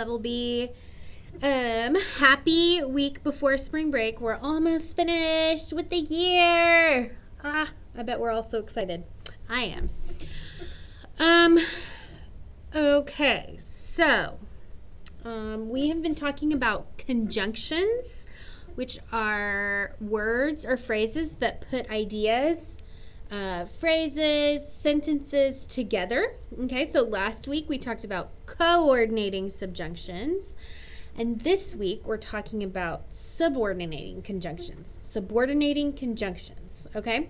Level B. Um, happy week before spring break. We're almost finished with the year. Ah, I bet we're all so excited. I am. Um, okay, so um, we have been talking about conjunctions, which are words or phrases that put ideas uh, phrases, sentences together. Okay, so last week we talked about coordinating subjunctions. And this week we're talking about subordinating conjunctions. Subordinating conjunctions, okay?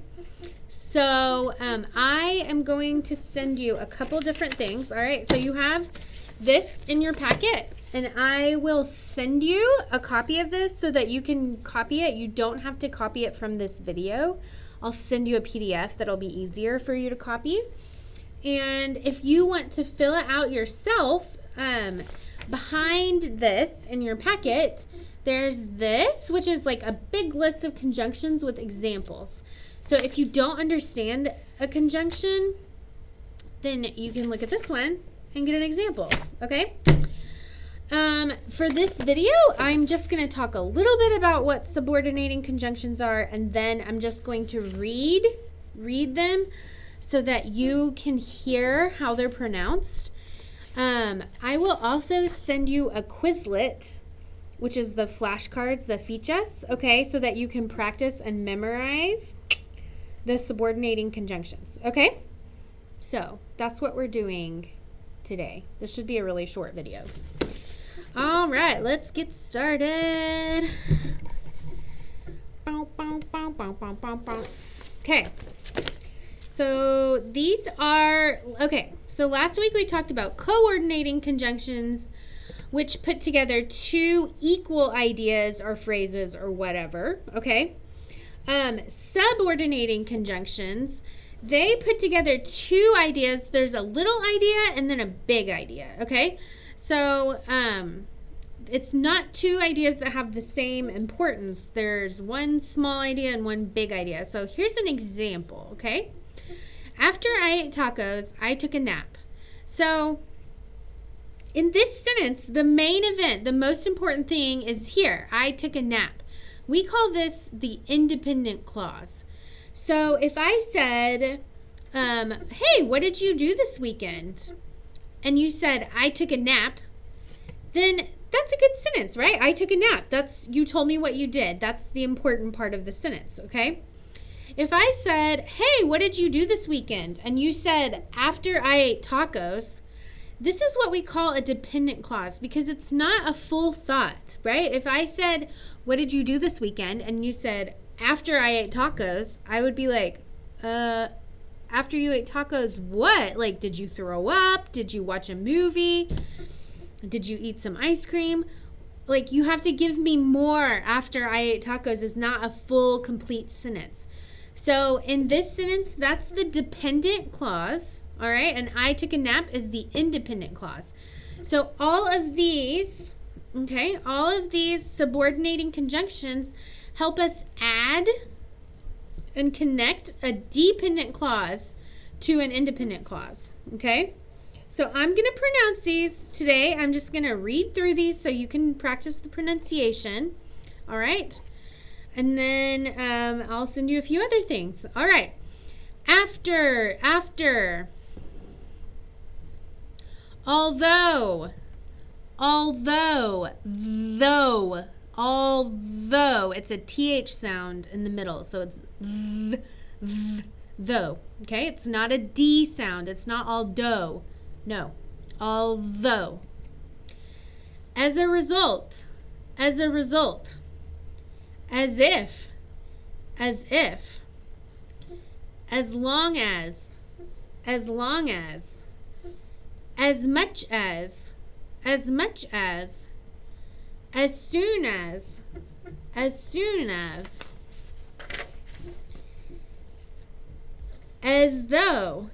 So um, I am going to send you a couple different things, all right? So you have this in your packet, and I will send you a copy of this so that you can copy it. You don't have to copy it from this video. I'll send you a PDF that'll be easier for you to copy. And if you want to fill it out yourself, um, behind this in your packet, there's this, which is like a big list of conjunctions with examples. So if you don't understand a conjunction, then you can look at this one and get an example, okay? Um, for this video, I'm just going to talk a little bit about what subordinating conjunctions are, and then I'm just going to read, read them so that you can hear how they're pronounced. Um, I will also send you a Quizlet, which is the flashcards, the fichas, okay, so that you can practice and memorize the subordinating conjunctions, okay? So that's what we're doing today. This should be a really short video. All right, let's get started. Okay. So these are, okay, so last week we talked about coordinating conjunctions, which put together two equal ideas or phrases or whatever, okay? Um, subordinating conjunctions, they put together two ideas. There's a little idea and then a big idea, okay? So um, it's not two ideas that have the same importance. There's one small idea and one big idea. So here's an example, okay? After I ate tacos, I took a nap. So in this sentence, the main event, the most important thing is here. I took a nap. We call this the independent clause. So if I said, um, hey, what did you do this weekend? And you said I took a nap, then that's a good sentence, right? I took a nap. That's you told me what you did. That's the important part of the sentence, okay? If I said, "Hey, what did you do this weekend?" and you said after I ate tacos, this is what we call a dependent clause because it's not a full thought, right? If I said, "What did you do this weekend?" and you said after I ate tacos, I would be like, "Uh, after you ate tacos, what? Like, did you throw up? Did you watch a movie? Did you eat some ice cream? Like, you have to give me more after I ate tacos is not a full, complete sentence. So, in this sentence, that's the dependent clause, all right? And I took a nap is the independent clause. So, all of these, okay, all of these subordinating conjunctions help us add and connect a dependent clause to an independent clause. Okay? So I'm going to pronounce these today. I'm just going to read through these so you can practice the pronunciation. All right? And then um, I'll send you a few other things. All right. After, after. Although, although, though although it's a th sound in the middle so it's th, th, though okay? It's not a d sound it's not all although no although. As a result as a result as if as if as long as as long as as much as as much as as soon as as soon as as though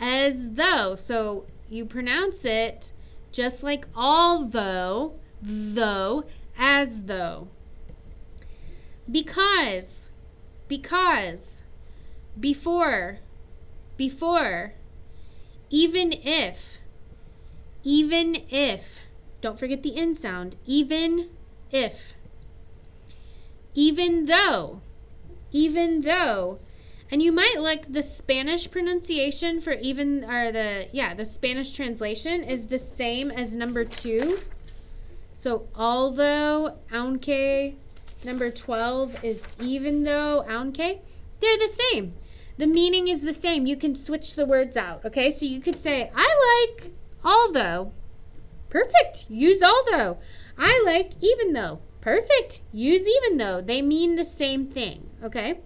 as though so you pronounce it just like although though as though. Because because before before even if even if Don't forget the N sound. Even if. Even though. Even though. And you might look the Spanish pronunciation for even or the yeah, the Spanish translation is the same as number 2. So although aunque number 12 is even though aunque they're the same. The meaning is the same. You can switch the words out, okay? So you could say I like although. Perfect. Use although. I like even though. Perfect. Use even though. They mean the same thing, okay?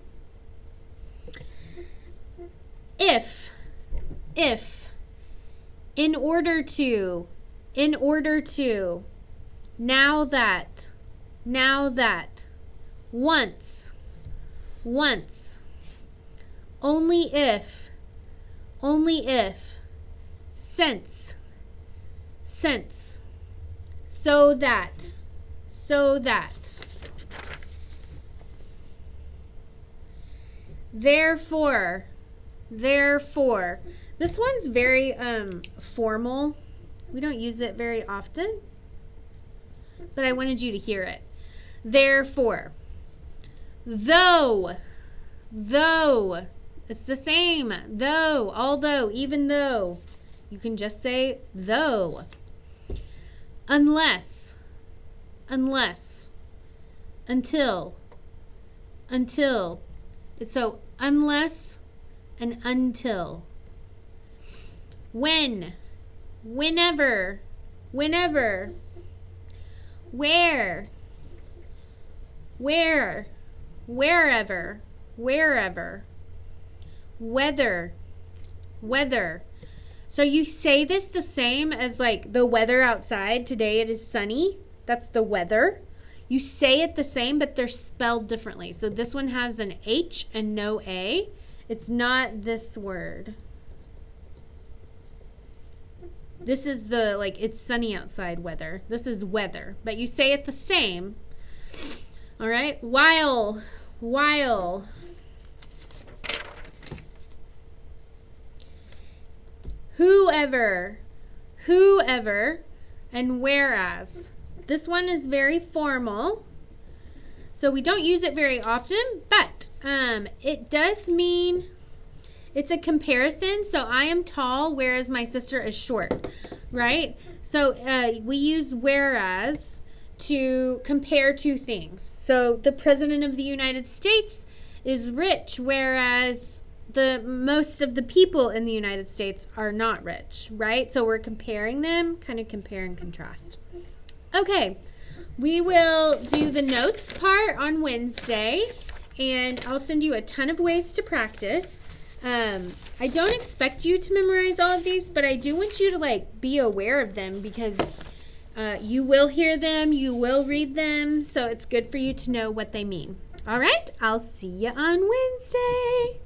if if in order to in order to now that now that once once only if only if since since so that so that therefore Therefore, this one's very um, formal. We don't use it very often, but I wanted you to hear it. Therefore, though, though, it's the same. Though, although, even though. You can just say though. Unless, unless, until, until. It's so unless and until. When, whenever, whenever, where, where, wherever, wherever, whether, whether. So you say this the same as like the weather outside. Today it is sunny. That's the weather. You say it the same, but they're spelled differently. So this one has an H and no A. It's not this word. This is the, like, it's sunny outside weather. This is weather. But you say it the same. All right? While. While. Whoever. Whoever. And whereas. This one is very formal. So we don't use it very often, but um, it does mean it's a comparison. So I am tall, whereas my sister is short, right? So uh, we use whereas to compare two things. So the president of the United States is rich, whereas the most of the people in the United States are not rich, right? So we're comparing them, kind of compare and contrast. Okay. We will do the notes part on Wednesday, and I'll send you a ton of ways to practice. Um, I don't expect you to memorize all of these, but I do want you to like be aware of them because uh, you will hear them, you will read them, so it's good for you to know what they mean. All right, I'll see you on Wednesday.